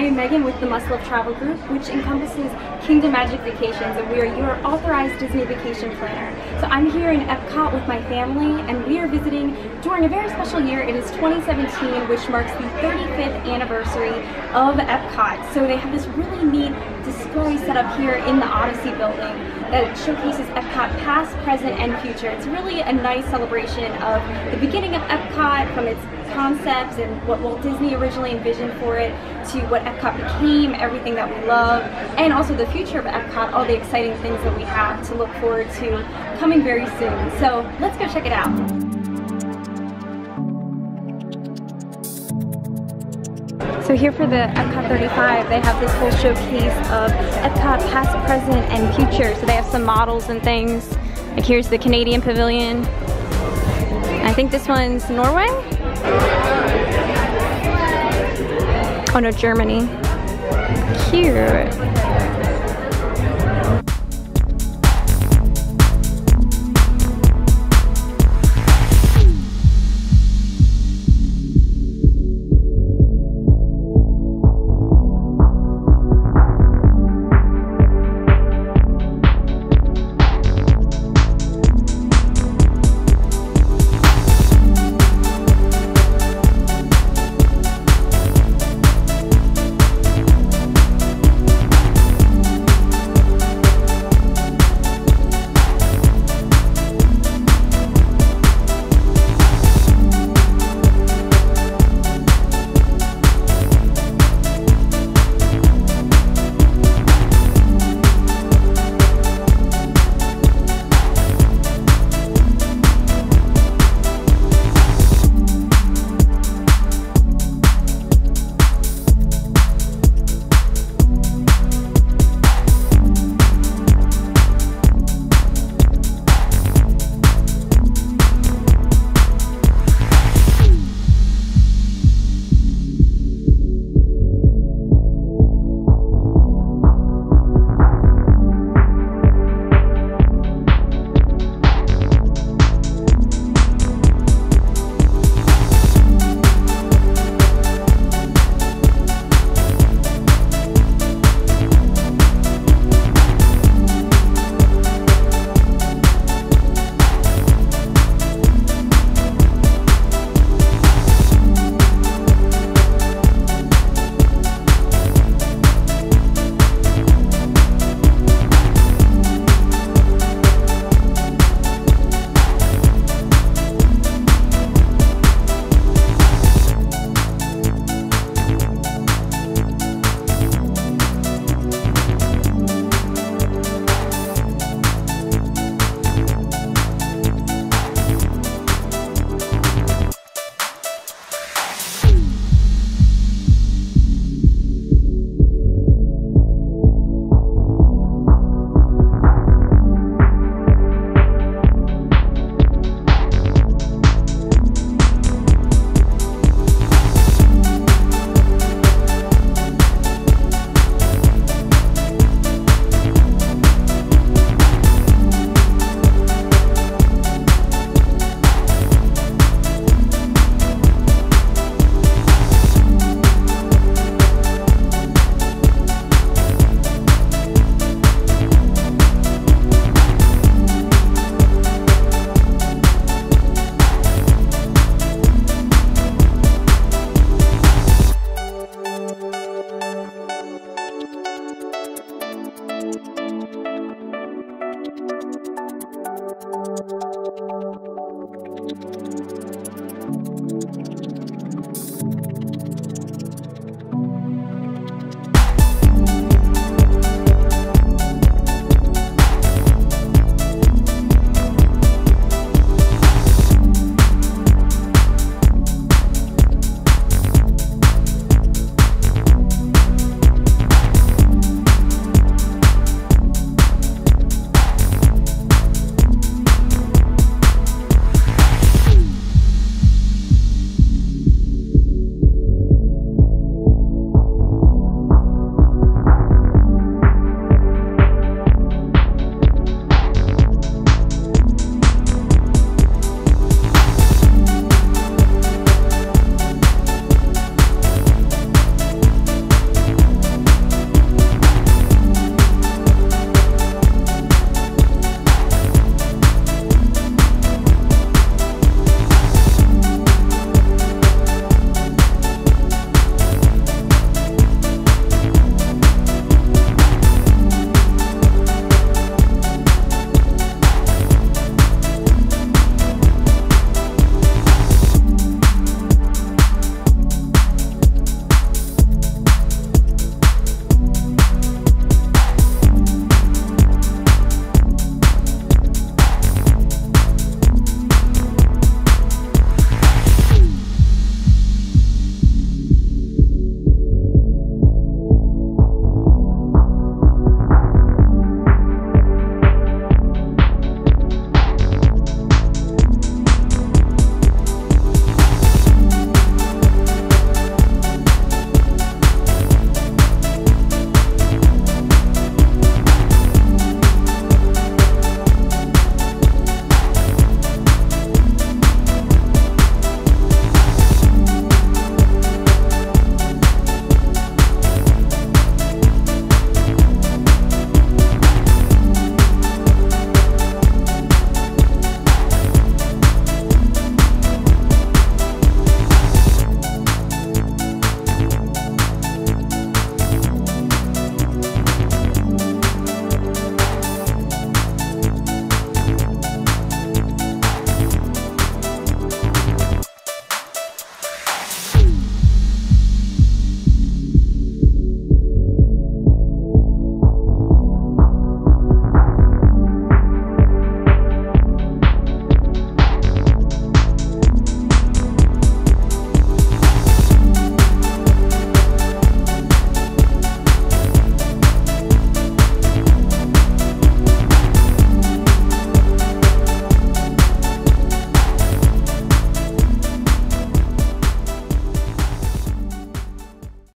I am Megan with the Muscle Love Travel Group, which encompasses Kingdom Magic Vacations, and we are your authorized Disney vacation planner. So I'm here in Epcot with my family, and we are visiting during a very special year. It is 2017, which marks the 35th anniversary of Epcot. So they have this really neat display set up here in the Odyssey building that showcases Epcot past, present, and future. It's really a nice celebration of the beginning of Epcot from its concepts and what Walt Disney originally envisioned for it to what Epcot became, everything that we love, and also the future of Epcot, all the exciting things that we have to look forward to coming very soon. So let's go check it out. So here for the Epcot 35, they have this whole showcase of Epcot past, present, and future. So they have some models and things. Like here's the Canadian Pavilion. I think this one's Norway? Oh no, Germany. Cute. Thank you.